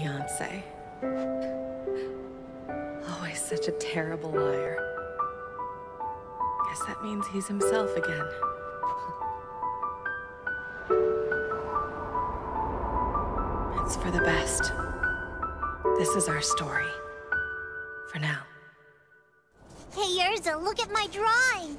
fiance. Always such a terrible liar. Guess that means he's himself again. It's for the best. This is our story. For now. Hey, Erza, look at my drawing.